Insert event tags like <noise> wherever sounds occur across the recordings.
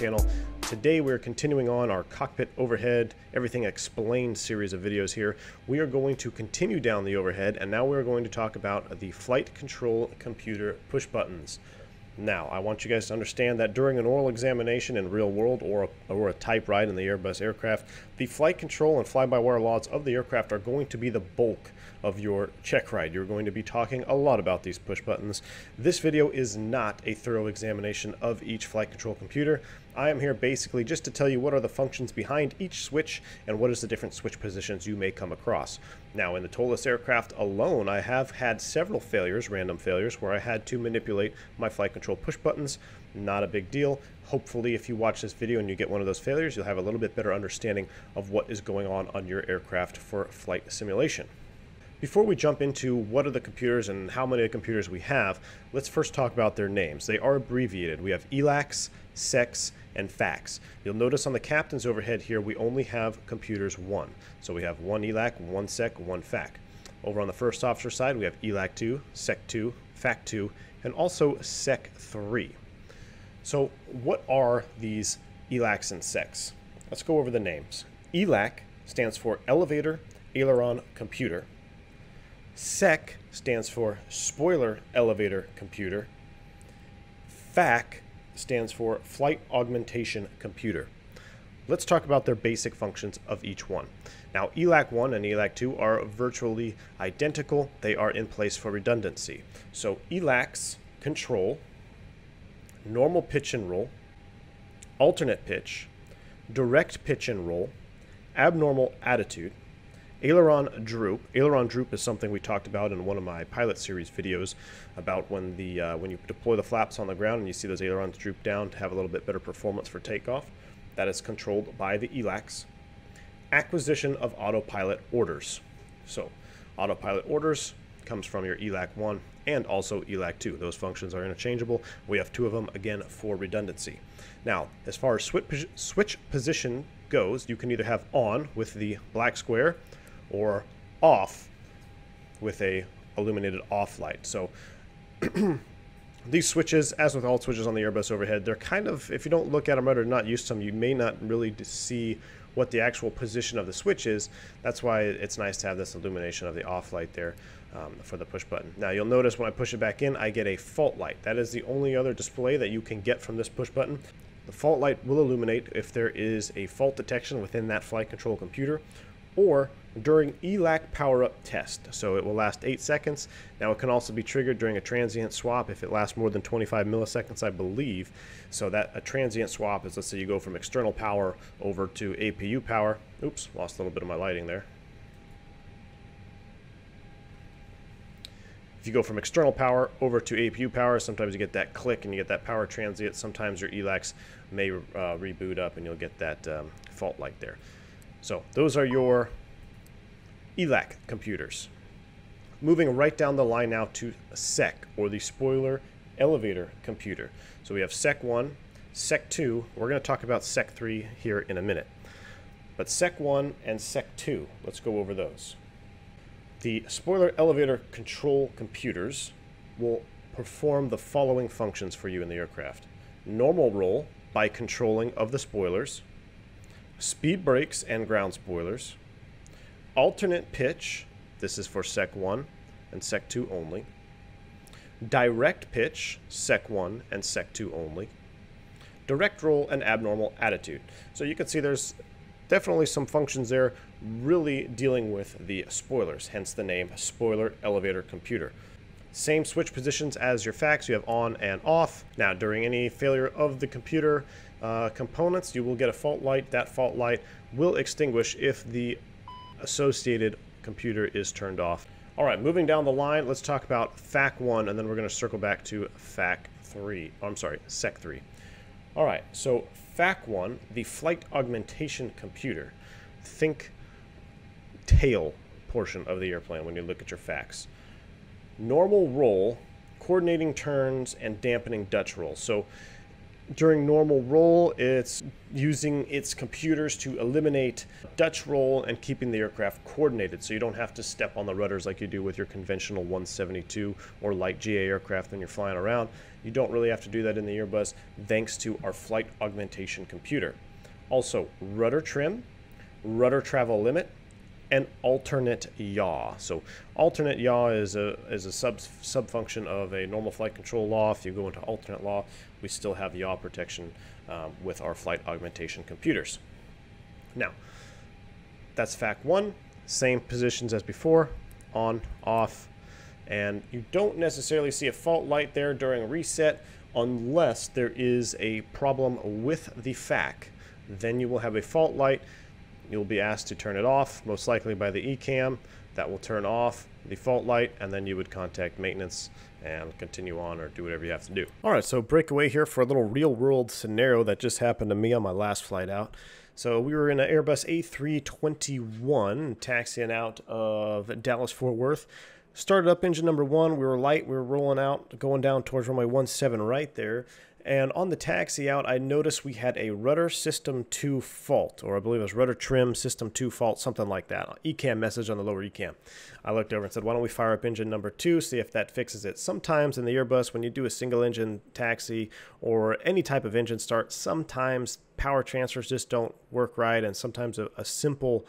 channel. Today we're continuing on our cockpit overhead, everything explained series of videos here. We are going to continue down the overhead and now we're going to talk about the flight control computer push buttons. Now, I want you guys to understand that during an oral examination in real world or a, or a type ride in the Airbus aircraft, the flight control and fly-by-wire laws of the aircraft are going to be the bulk of your check ride. You're going to be talking a lot about these push buttons. This video is not a thorough examination of each flight control computer. I am here basically just to tell you what are the functions behind each switch and what is the different switch positions you may come across. Now in the ToLiss aircraft alone, I have had several failures, random failures, where I had to manipulate my flight control push buttons. Not a big deal. Hopefully if you watch this video and you get one of those failures, you'll have a little bit better understanding of what is going on on your aircraft for flight simulation. Before we jump into what are the computers and how many computers we have, let's first talk about their names. They are abbreviated. We have ELACs, SECs, and FACs. You'll notice on the captain's overhead here, we only have computers one. So we have one ELAC, one SEC, one FAC. Over on the first officer side, we have ELAC 2, SEC 2, FAC 2, and also SEC 3. So what are these ELACs and SECs? Let's go over the names. ELAC stands for Elevator Aileron Computer. SEC stands for Spoiler Elevator Computer. FAC stands for Flight Augmentation Computer. Let's talk about their basic functions of each one. Now, ELAC 1 and ELAC 2 are virtually identical. They are in place for redundancy. So ELACs control normal pitch and roll, alternate pitch, direct pitch and roll, abnormal attitude, Aileron droop. Aileron droop is something we talked about in one of my pilot series videos about when the uh, when you deploy the flaps on the ground and you see those ailerons droop down to have a little bit better performance for takeoff. That is controlled by the ELACs. Acquisition of autopilot orders. So, autopilot orders comes from your ELAC 1 and also ELAC 2. Those functions are interchangeable. We have two of them, again, for redundancy. Now, as far as switch, switch position goes, you can either have on with the black square or off with a illuminated off light. So <clears throat> these switches, as with all switches on the Airbus overhead, they're kind of, if you don't look at them or not used to them, you may not really see what the actual position of the switch is. That's why it's nice to have this illumination of the off light there um, for the push button. Now you'll notice when I push it back in, I get a fault light. That is the only other display that you can get from this push button. The fault light will illuminate if there is a fault detection within that flight control computer or during ELAC power-up test. So it will last 8 seconds. Now it can also be triggered during a transient swap if it lasts more than 25 milliseconds, I believe. So that a transient swap is, let's say you go from external power over to APU power. Oops, lost a little bit of my lighting there. If you go from external power over to APU power, sometimes you get that click and you get that power transient. Sometimes your ELACs may uh, reboot up and you'll get that um, fault light there. So those are your ELAC computers. Moving right down the line now to SEC, or the spoiler elevator computer. So we have SEC 1, SEC 2. We're going to talk about SEC 3 here in a minute. But SEC 1 and SEC 2, let's go over those. The spoiler elevator control computers will perform the following functions for you in the aircraft. Normal roll by controlling of the spoilers, speed brakes and ground spoilers, alternate pitch, this is for Sec 1 and Sec 2 only, direct pitch, Sec 1 and Sec 2 only, direct roll and abnormal attitude. So you can see there's definitely some functions there really dealing with the spoilers, hence the name spoiler elevator computer. Same switch positions as your FACs, you have on and off. Now during any failure of the computer uh, components, you will get a fault light. That fault light will extinguish if the associated computer is turned off. All right, moving down the line, let's talk about FAC 1, and then we're going to circle back to FAC 3. Oh, I'm sorry, SEC 3. All right, so FAC 1, the flight augmentation computer. Think tail portion of the airplane when you look at your FACs. Normal roll, coordinating turns, and dampening Dutch roll. So during normal roll, it's using its computers to eliminate Dutch roll and keeping the aircraft coordinated so you don't have to step on the rudders like you do with your conventional 172 or light GA aircraft when you're flying around. You don't really have to do that in the Airbus thanks to our flight augmentation computer. Also, rudder trim, rudder travel limit, and alternate yaw. So alternate yaw is a is a sub sub function of a normal flight control law. If you go into alternate law, we still have yaw protection um, with our flight augmentation computers. Now, that's FAC one, same positions as before, on, off, and you don't necessarily see a fault light there during a reset unless there is a problem with the FAC. Then you will have a fault light You'll be asked to turn it off, most likely by the ECAM. That will turn off the fault light, and then you would contact maintenance and continue on or do whatever you have to do. All right, so breakaway here for a little real world scenario that just happened to me on my last flight out. So we were in an Airbus A321 taxiing out of Dallas Fort Worth. Started up engine number one. We were light. We were rolling out, going down towards runway 17 right there. And on the taxi out, I noticed we had a rudder system 2 fault, or I believe it was rudder trim system 2 fault, something like that. ECAM message on the lower ECAM. I looked over and said, why don't we fire up engine number 2, see if that fixes it. Sometimes in the Airbus, when you do a single engine taxi or any type of engine start, sometimes power transfers just don't work right, and sometimes a, a simple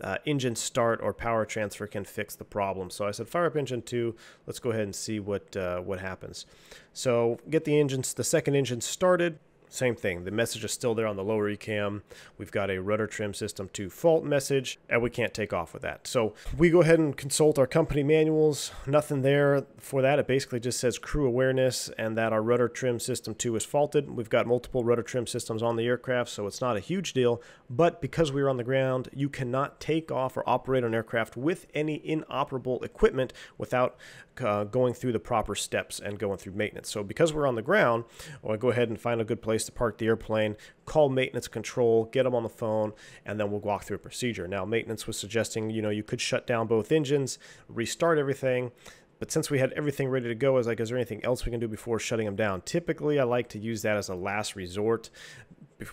uh, engine start or power transfer can fix the problem. So I said, fire up engine two. Let's go ahead and see what uh, what happens. So get the engines, the second engine started. Same thing. The message is still there on the lower ECAM. We've got a rudder trim system to fault message, and we can't take off with that. So we go ahead and consult our company manuals. Nothing there for that. It basically just says crew awareness and that our rudder trim system 2 is faulted. We've got multiple rudder trim systems on the aircraft, so it's not a huge deal. But because we were on the ground, you cannot take off or operate an aircraft with any inoperable equipment without uh, going through the proper steps and going through maintenance. So because we're on the ground, I'll go ahead and find a good place to park the airplane, call maintenance control, get them on the phone, and then we'll walk through a procedure. Now, maintenance was suggesting, you know, you could shut down both engines, restart everything. But since we had everything ready to go, I was like, is there anything else we can do before shutting them down? Typically, I like to use that as a last resort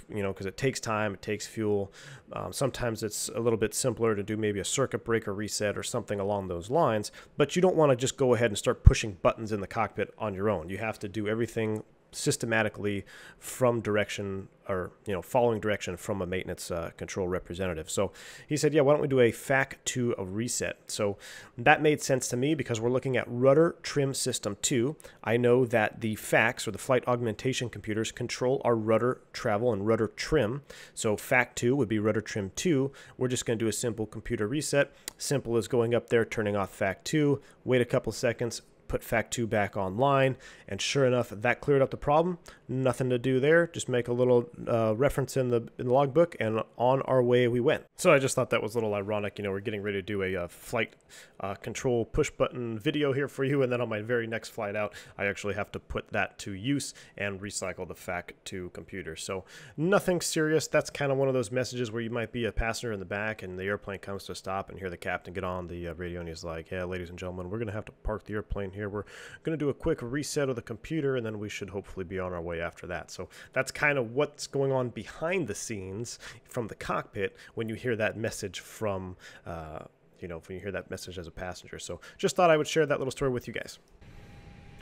you know, because it takes time, it takes fuel. Um, sometimes it's a little bit simpler to do maybe a circuit breaker reset or something along those lines, but you don't want to just go ahead and start pushing buttons in the cockpit on your own. You have to do everything systematically from direction or you know following direction from a maintenance uh, control representative. So he said yeah why don't we do a fac to a reset? So that made sense to me because we're looking at rudder trim system 2 i know that the facs or the flight augmentation computers control our rudder travel and rudder trim. So fac 2 would be rudder trim 2 we're just going to do a simple computer reset. Simple as going up there turning off fac 2 wait a couple seconds put Fac2 back online, and sure enough, that cleared up the problem. Nothing to do there, just make a little uh, reference in the, in the logbook, and on our way we went. So I just thought that was a little ironic. You know, we're getting ready to do a uh, flight uh, control push button video here for you, and then on my very next flight out, I actually have to put that to use and recycle the Fac2 computer. So nothing serious. That's kind of one of those messages where you might be a passenger in the back, and the airplane comes to a stop, and hear the captain get on the uh, radio, and he's like, "Yeah, ladies and gentlemen, we're going to have to park the airplane here." Here. We're going to do a quick reset of the computer and then we should hopefully be on our way after that. So that's kind of what's going on behind the scenes from the cockpit when you hear that message from, uh, you know, when you hear that message as a passenger. So just thought I would share that little story with you guys.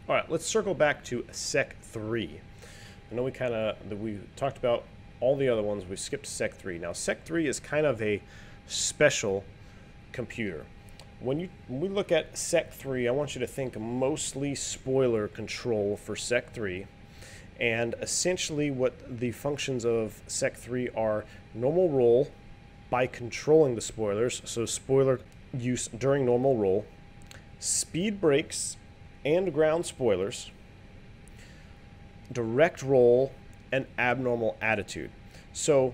All right, let's circle back to Sec 3. I know we kind of, we talked about all the other ones. We skipped Sec 3. Now, Sec 3 is kind of a special computer when you when we look at Sec 3, I want you to think mostly spoiler control for Sec 3. And essentially what the functions of Sec 3 are normal roll by controlling the spoilers, so spoiler use during normal roll, speed brakes and ground spoilers, direct roll, and abnormal attitude. So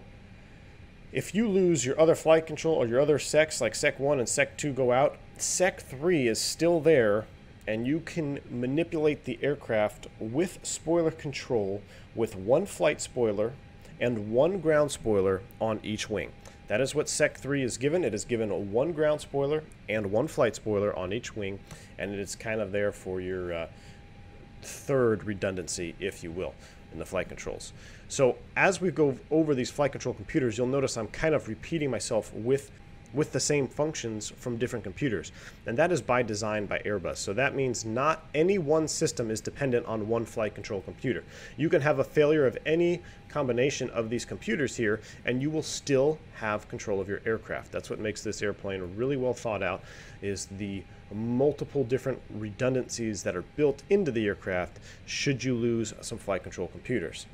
if you lose your other flight control or your other secs, like Sec 1 and Sec 2 go out, Sec 3 is still there, and you can manipulate the aircraft with spoiler control with one flight spoiler and one ground spoiler on each wing. That is what Sec 3 is given. It is given one ground spoiler and one flight spoiler on each wing, and it is kind of there for your uh, third redundancy, if you will in the flight controls. So as we go over these flight control computers, you'll notice I'm kind of repeating myself with with the same functions from different computers. And that is by design by Airbus. So that means not any one system is dependent on one flight control computer. You can have a failure of any combination of these computers here and you will still have control of your aircraft. That's what makes this airplane really well thought out is the multiple different redundancies that are built into the aircraft should you lose some flight control computers.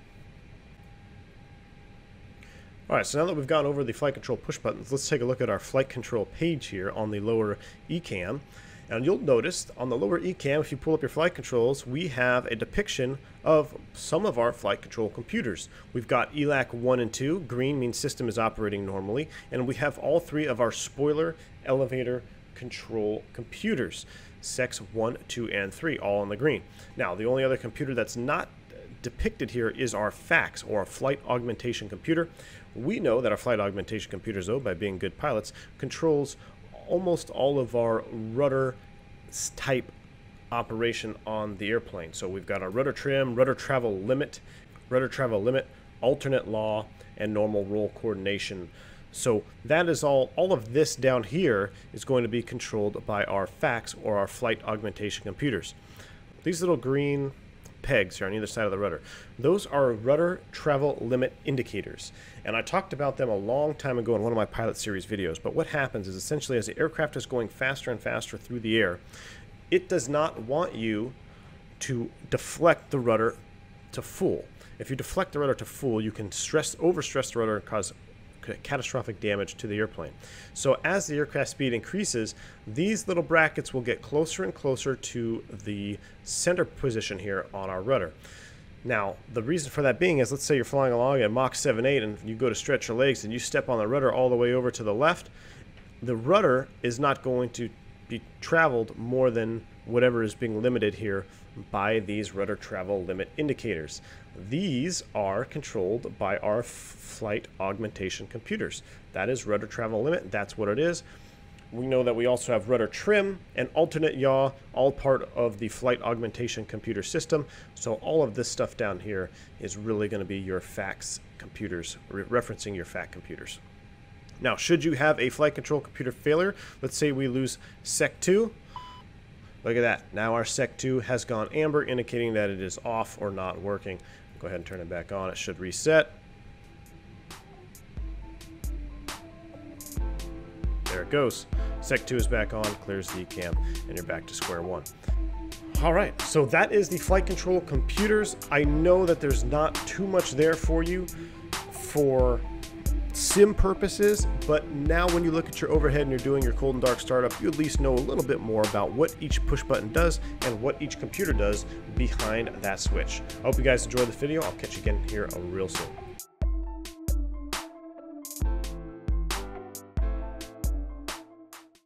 Alright, so now that we've gone over the flight control push buttons, let's take a look at our flight control page here on the lower ECAM. And you'll notice on the lower ECAM, if you pull up your flight controls, we have a depiction of some of our flight control computers. We've got ELAC 1 and 2, green means system is operating normally, and we have all three of our spoiler, elevator, control computers, SECs 1, 2, and 3, all in the green. Now, the only other computer that's not depicted here is our FACS, or Flight Augmentation Computer. We know that our flight augmentation computers, though, by being good pilots, controls almost all of our rudder type operation on the airplane. So we've got our rudder trim, rudder travel limit, rudder travel limit, alternate law, and normal roll coordination. So that is all, all of this down here is going to be controlled by our FACS or our flight augmentation computers. These little green pegs here on either side of the rudder. Those are rudder travel limit indicators. And I talked about them a long time ago in one of my pilot series videos. But what happens is essentially as the aircraft is going faster and faster through the air, it does not want you to deflect the rudder to full. If you deflect the rudder to full, you can stress overstress the rudder and cause catastrophic damage to the airplane. So as the aircraft speed increases, these little brackets will get closer and closer to the center position here on our rudder. Now, the reason for that being is let's say you're flying along at Mach 7.8 and you go to stretch your legs and you step on the rudder all the way over to the left, the rudder is not going to be traveled more than whatever is being limited here by these rudder travel limit indicators. These are controlled by our flight augmentation computers. That is rudder travel limit. That's what it is. We know that we also have rudder trim and alternate yaw, all part of the flight augmentation computer system. So all of this stuff down here is really going to be your FACS computers, re referencing your FAC computers. Now, should you have a flight control computer failure, let's say we lose SEC2, look at that. Now our SEC2 has gone amber, indicating that it is off or not working. Go ahead and turn it back on. It should reset. There it goes. Sec2 is back on, clears the cam, and you're back to square one. All right, so that is the flight control computers. I know that there's not too much there for you for sim purposes, but now when you look at your overhead and you're doing your cold and dark startup, you at least know a little bit more about what each push button does and what each computer does behind that switch. I hope you guys enjoyed the video. I'll catch you again here real soon.